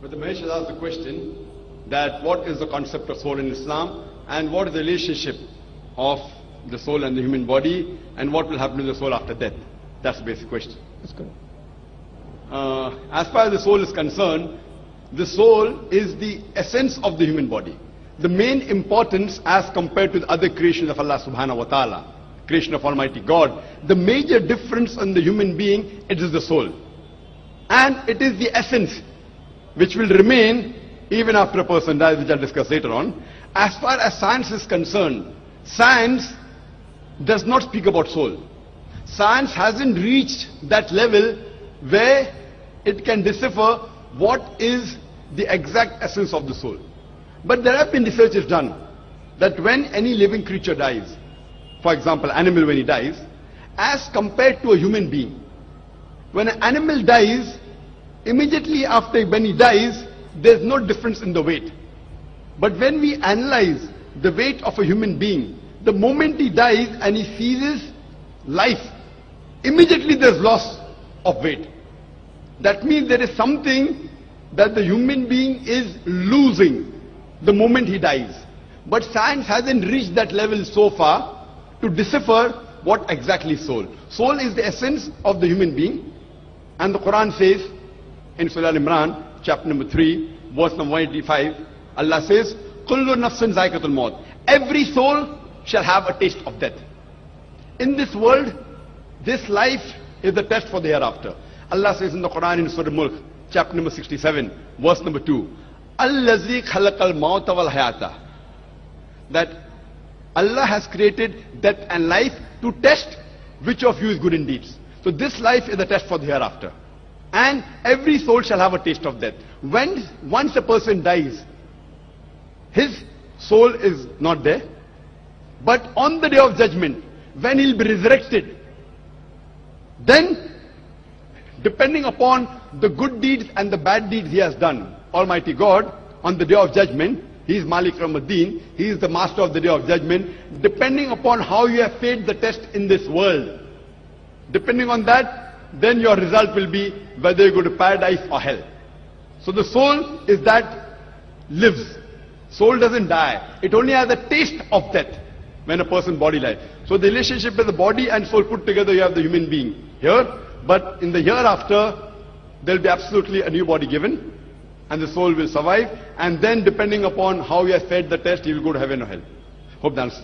But the Mahesh has asked the question that what is the concept of soul in Islam and what is the relationship of the soul and the human body and what will happen to the soul after death. That's the basic question. That's correct. Uh, as far as the soul is concerned, the soul is the essence of the human body. The main importance as compared to the other creations of Allah subhanahu wa ta'ala, creation of Almighty God, the major difference in the human being, it is the soul. And it is the essence which will remain even after a person dies, which I'll discuss later on. As far as science is concerned, science does not speak about soul. Science hasn't reached that level where it can decipher what is the exact essence of the soul. But there have been researches done that when any living creature dies, for example, animal when he dies, as compared to a human being, when an animal dies, immediately after when he dies, there's no difference in the weight. But when we analyze the weight of a human being, the moment he dies and he ceases life, immediately there's loss of weight. That means there is something that the human being is losing the moment he dies. But science hasn't reached that level so far to decipher what exactly soul. Soul is the essence of the human being. And the Quran says in Surah Al-Imran, chapter number 3, verse number 185, Allah says, Kullu nafsin zaikatul maut. Every soul shall have a taste of death. In this world, this life is the test for the hereafter. Allah says in the Quran in Surah Mulk, chapter number 67, verse number 2, Allazi khalaqal mauta wal hayata. That Allah has created death and life to test which of you is good in deeds. So this life is the test for the hereafter. And every soul shall have a taste of death. When once a person dies, his soul is not there. But on the day of judgment, when he'll be resurrected, then depending upon the good deeds and the bad deeds he has done, Almighty God, on the day of judgment, he is Malik Yawmiddin, he is the master of the day of judgment, depending upon how you have failed the test in this world. Depending on that, then your result will be whether you go to paradise or hell. So the soul is that lives. Soul doesn't die. It only has a taste of death when a person body lies. So the relationship with the body and soul put together, you have the human being here. But in the hereafter, there will be absolutely a new body given. And the soul will survive. And then depending upon how you have fed the test, you will go to heaven or hell. Hope that answers.